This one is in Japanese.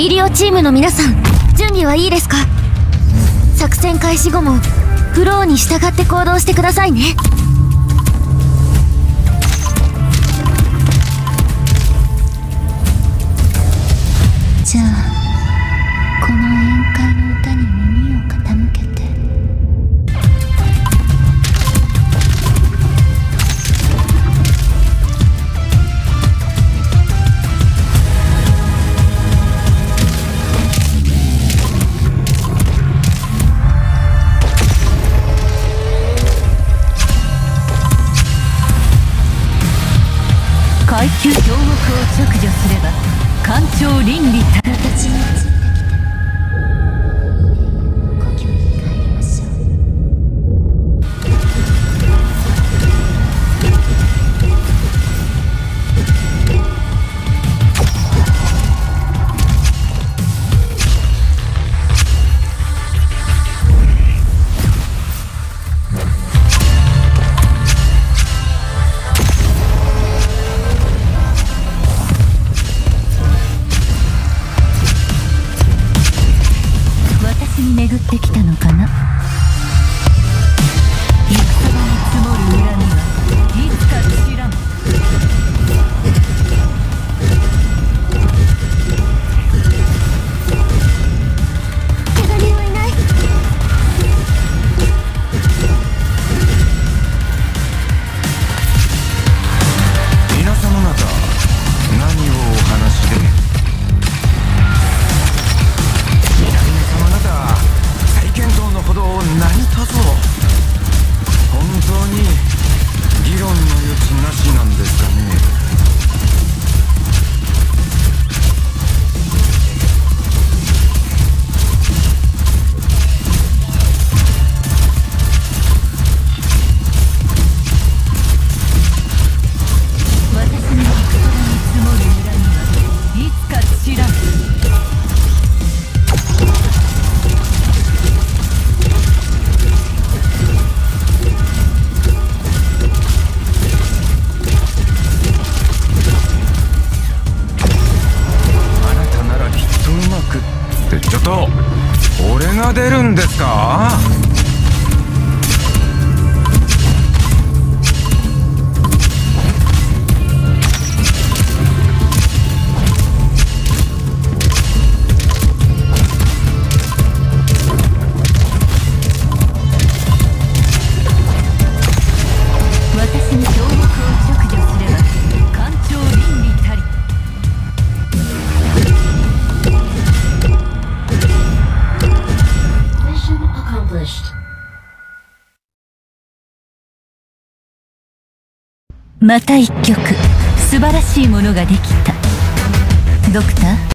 医療チームの皆さん準備はいいですか？作戦開始後もフローに従って行動してくださいね。じゃあ階級標目を削除すれば官庁倫理た私にに巡ってきたのかな？ってちょっと俺が出るんですか？また一曲。素晴らしいものができた。ドクター